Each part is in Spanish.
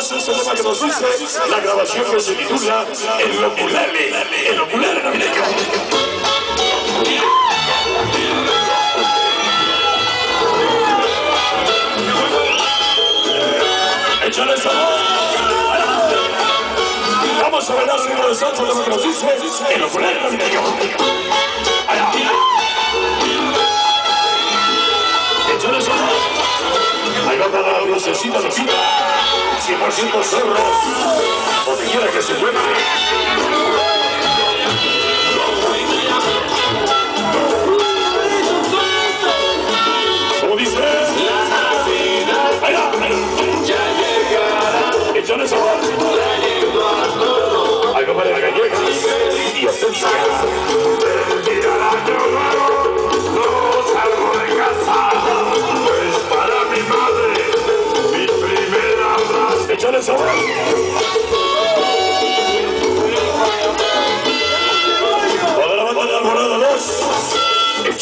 más tema que nos dice la grabación que se titula El Oculele, el Oculele navideño. Échale sabor. Vamos a ritmo de salsa de lo que nos dice el Oculele navideño. Ahí va para fibra. 100% cerros. Donde quiera que se mueva. ¿Cómo dice? Allá. Échale sabor. Ahí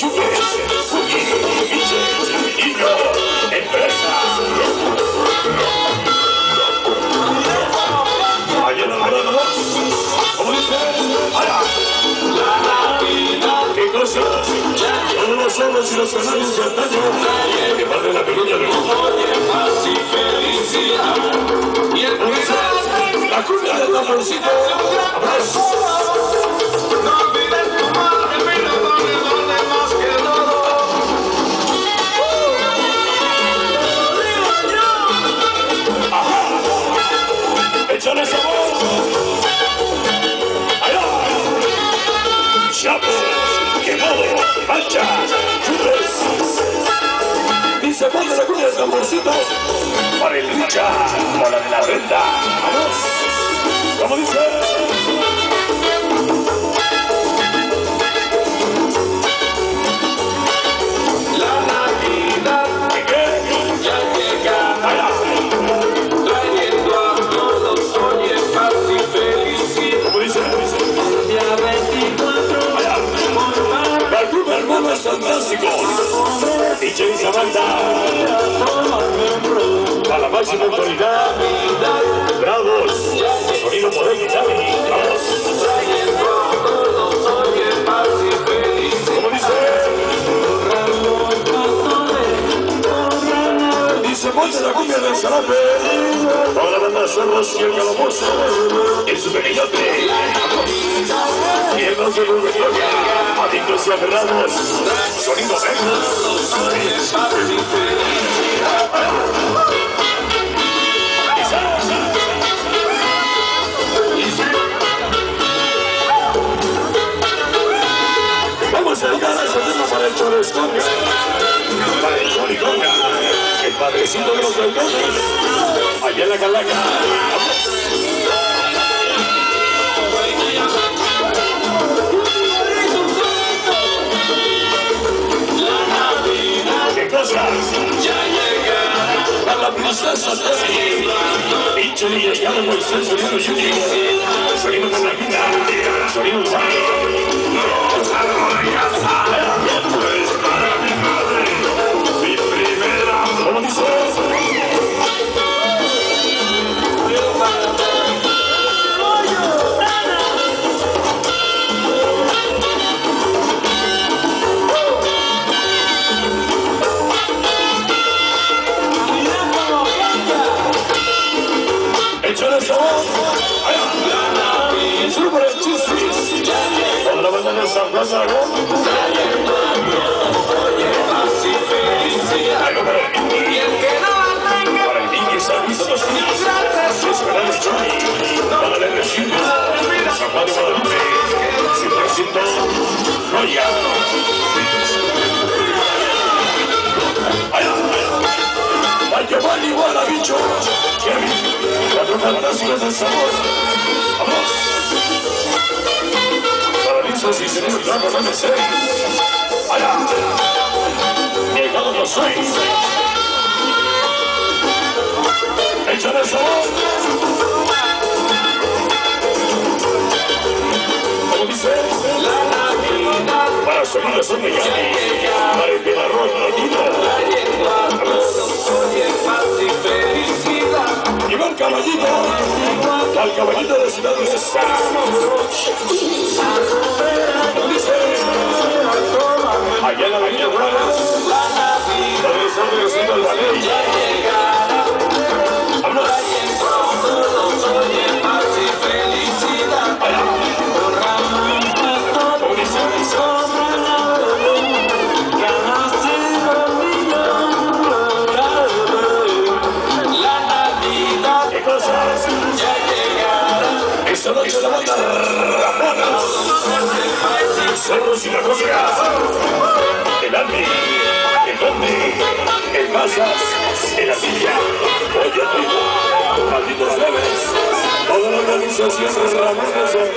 Enchufes. Fuji. Miche. Niño. Empresa. Allá en Alborada 2. ¿Cómo dice? Allá. ¿Qué cosa? Todos los y los canales de antaño que van de la pequeña de uno. ¿Cómo dice? La cumbia del tamborcito. Chapo, quemado, mancha, chupes. Dice ponle la cuña del tamborcito para el lucha o la de la renta. Vamos. ¿Cómo dice? Hermano es fantástico. DJ Samantha. A la máxima autoridad. Bravos. Sonido guitarra. Vamos. y ponte la cumbia del zarape. La y el calabozo. En su pequeñote. Miembros de Rubetoria. Adictos y aferrados. Sonido. Vamos a dedicar a tema para el Choresconga. Para el Choriconga. El padrecito de los halcones. Allá en la calaca. Moisés Sonido Junior. Sonido con la vida. Cuatro fantásticos del sabor. Vamos. Paralizos y cerebros blancos no me yo soy. Al caballito de Ciudad Allá en la avenida donde regresando al ballet. Esta noche la banda Ramones, Cerros y la Costa, el Andy, el Conde, el Mazas, el Asilla, Oye Trigo, Malditos Leves, toda la organización de Ramones del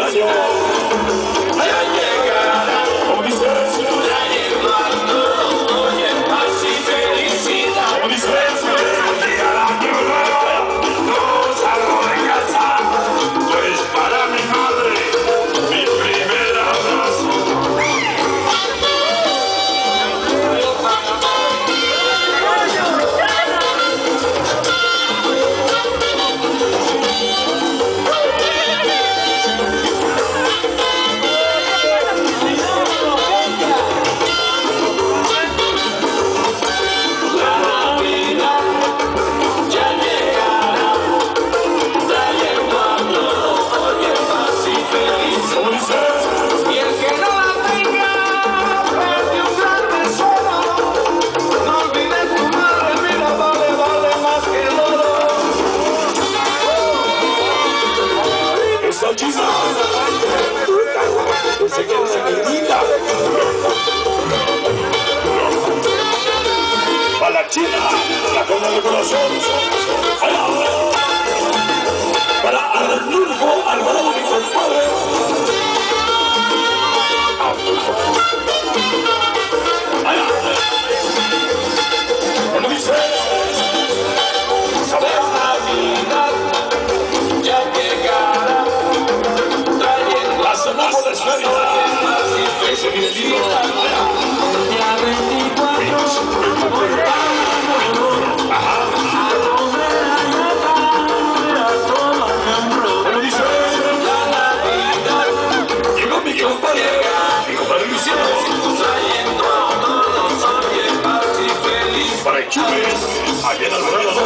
el Chubes, allá en Alvarado.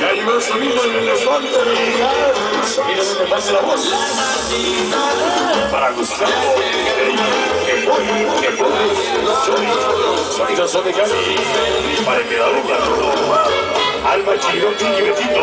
Ya llegó el sonido en el me pase la voz. Para Gustavo, que voy, que voy, Johnny, sonido para el Medallo, Alma Chirón, Chiquitito,